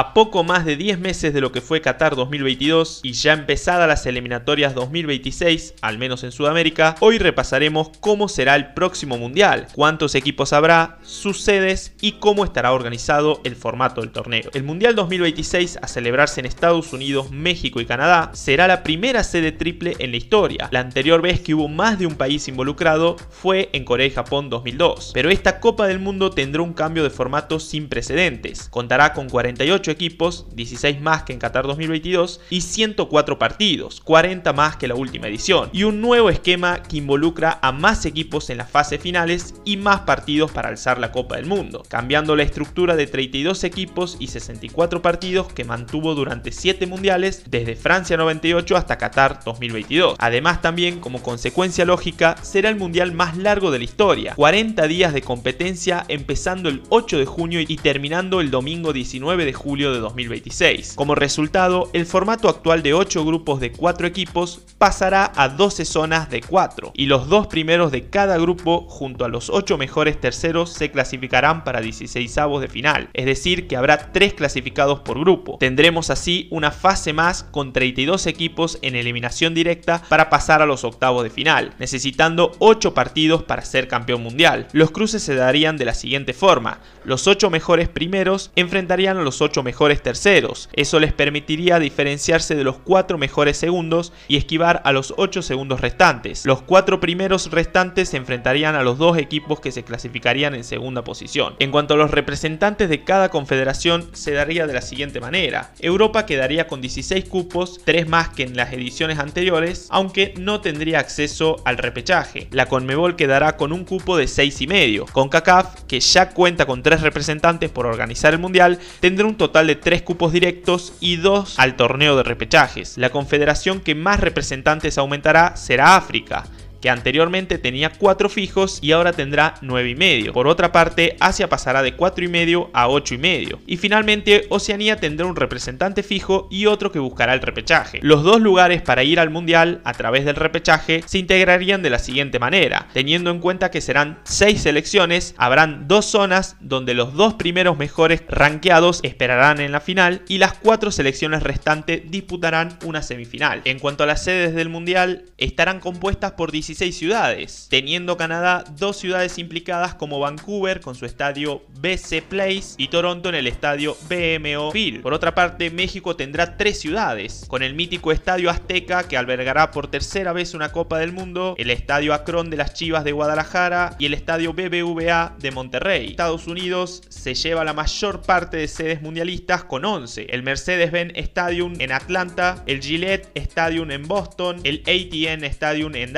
A poco más de 10 meses de lo que fue Qatar 2022 y ya empezadas las eliminatorias 2026, al menos en Sudamérica, hoy repasaremos cómo será el próximo mundial, cuántos equipos habrá, sus sedes y cómo estará organizado el formato del torneo. El mundial 2026 a celebrarse en Estados Unidos, México y Canadá será la primera sede triple en la historia. La anterior vez que hubo más de un país involucrado fue en Corea y Japón 2002. Pero esta Copa del Mundo tendrá un cambio de formato sin precedentes. Contará con 48 equipos, 16 más que en Qatar 2022 y 104 partidos, 40 más que la última edición, y un nuevo esquema que involucra a más equipos en las fases finales y más partidos para alzar la Copa del Mundo, cambiando la estructura de 32 equipos y 64 partidos que mantuvo durante 7 mundiales desde Francia 98 hasta Qatar 2022. Además también como consecuencia lógica será el mundial más largo de la historia, 40 días de competencia empezando el 8 de junio y terminando el domingo 19 de julio de 2026. Como resultado, el formato actual de 8 grupos de 4 equipos pasará a 12 zonas de 4 y los dos primeros de cada grupo junto a los 8 mejores terceros se clasificarán para 16 avos de final, es decir que habrá 3 clasificados por grupo. Tendremos así una fase más con 32 equipos en eliminación directa para pasar a los octavos de final, necesitando 8 partidos para ser campeón mundial. Los cruces se darían de la siguiente forma, los 8 mejores primeros enfrentarían a los 8 mejores terceros. Eso les permitiría diferenciarse de los 4 mejores segundos y esquivar a los 8 segundos restantes. Los 4 primeros restantes se enfrentarían a los dos equipos que se clasificarían en segunda posición. En cuanto a los representantes de cada confederación, se daría de la siguiente manera. Europa quedaría con 16 cupos, 3 más que en las ediciones anteriores, aunque no tendría acceso al repechaje. La Conmebol quedará con un cupo de 6 y medio. Con CACAF, que ya cuenta con 3 representantes por organizar el mundial, tendrá un total de 3 cupos directos y 2 al torneo de repechajes. La confederación que más representantes aumentará será África, que anteriormente tenía 4 fijos y ahora tendrá 9 y medio. Por otra parte, Asia pasará de 4 y medio a 8 y medio. Y finalmente, Oceanía tendrá un representante fijo y otro que buscará el repechaje. Los dos lugares para ir al mundial a través del repechaje se integrarían de la siguiente manera, teniendo en cuenta que serán 6 selecciones, habrán dos zonas donde los dos primeros mejores rankeados esperarán en la final y las 4 selecciones restantes disputarán una semifinal. En cuanto a las sedes del mundial, estarán compuestas por 16 ciudades, teniendo Canadá dos ciudades implicadas como Vancouver con su estadio BC Place y Toronto en el estadio BMO Field. Por otra parte, México tendrá tres ciudades, con el mítico estadio Azteca que albergará por tercera vez una Copa del Mundo, el estadio Akron de las Chivas de Guadalajara y el estadio BBVA de Monterrey. Estados Unidos se lleva la mayor parte de sedes mundialistas con 11, el Mercedes-Benz Stadium en Atlanta, el Gillette Stadium en Boston, el ATN Stadium en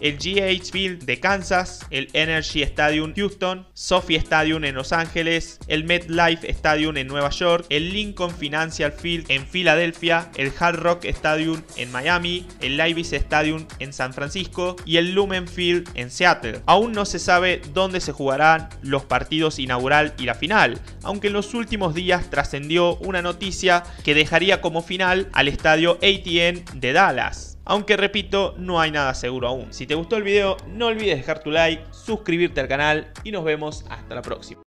El GH Field de Kansas, el Energy Stadium Houston, Sophie Stadium en Los Ángeles, el MetLife Stadium en Nueva York, el Lincoln Financial Field en Filadelfia, el Hard Rock Stadium en Miami, el Levi's Stadium en San Francisco y el Lumen Field en Seattle. Aún no se sabe dónde se jugarán los partidos inaugural y la final, aunque en los últimos días trascendió una noticia que dejaría como final al estadio ATN de Dallas. Aunque repito, no hay nada seguro aún. Si te gustó el video, no olvides dejar tu like, suscribirte al canal y nos vemos hasta la próxima.